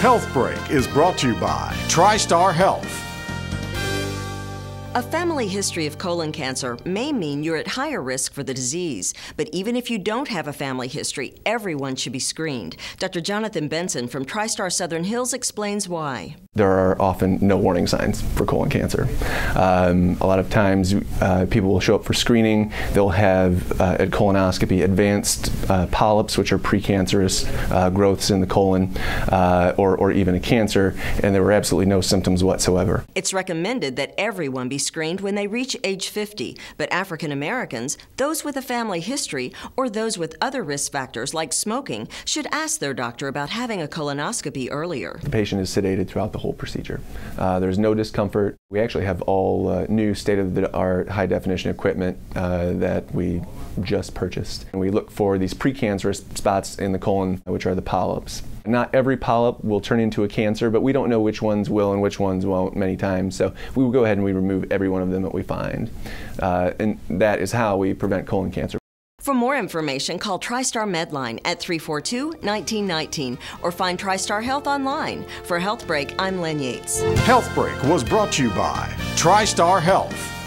Health Break is brought to you by TriStar Health. A family history of colon cancer may mean you're at higher risk for the disease, but even if you don't have a family history, everyone should be screened. Dr. Jonathan Benson from TriStar Southern Hills explains why. There are often no warning signs for colon cancer. Um, a lot of times uh, people will show up for screening, they'll have uh, at colonoscopy advanced uh, polyps, which are precancerous uh, growths in the colon, uh, or, or even a cancer, and there were absolutely no symptoms whatsoever. It's recommended that everyone be screened when they reach age 50, but African Americans, those with a family history, or those with other risk factors like smoking should ask their doctor about having a colonoscopy earlier. The patient is sedated throughout the whole procedure. Uh, there's no discomfort. We actually have all uh, new state-of-the-art high-definition equipment uh, that we just purchased. And we look for these precancerous spots in the colon, which are the polyps. Not every polyp will turn into a cancer, but we don't know which ones will and which ones won't many times. So we will go ahead and we remove every one of them that we find. Uh, and that is how we prevent colon cancer. For more information, call TriStar Medline at 342 1919 or find TriStar Health online. For Health Break, I'm Len Yates. Health Break was brought to you by TriStar Health.